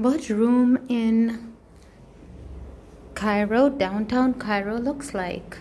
what room in Cairo, downtown Cairo looks like.